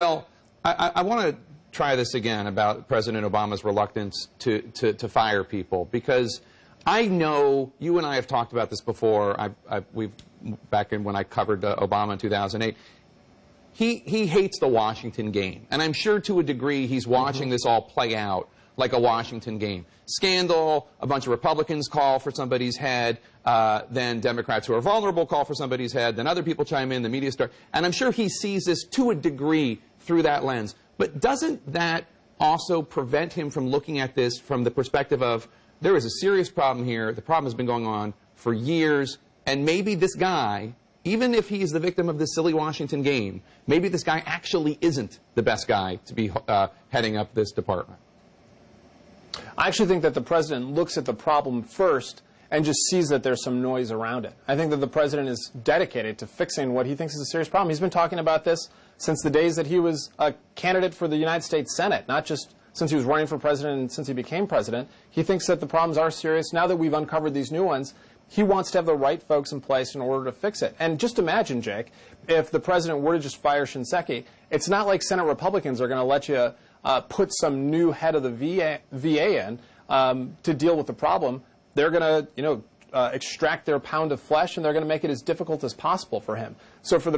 Well, I, I want to try this again about President Obama's reluctance to, to, to, fire people because I know you and I have talked about this before. I've, I've, we've back in when I covered uh, Obama in 2008. He, he hates the Washington game, and I'm sure to a degree he's watching mm -hmm. this all play out like a Washington game. Scandal, a bunch of Republicans call for somebody's head, uh, then Democrats who are vulnerable call for somebody's head, then other people chime in, the media start. And I'm sure he sees this to a degree through that lens. But doesn't that also prevent him from looking at this from the perspective of there is a serious problem here, the problem has been going on for years, and maybe this guy, even if he's the victim of this silly Washington game, maybe this guy actually isn't the best guy to be uh, heading up this department? I actually think that the president looks at the problem first and just sees that there's some noise around it. I think that the president is dedicated to fixing what he thinks is a serious problem. He's been talking about this since the days that he was a candidate for the United States Senate, not just since he was running for president and since he became president. He thinks that the problems are serious. Now that we've uncovered these new ones, he wants to have the right folks in place in order to fix it. And just imagine, Jake, if the president were to just fire Shinseki, it's not like Senate Republicans are going to let you uh, put some new head of the VA, VA in um, to deal with the problem, they're going to, you know, uh, extract their pound of flesh and they're going to make it as difficult as possible for him. So for the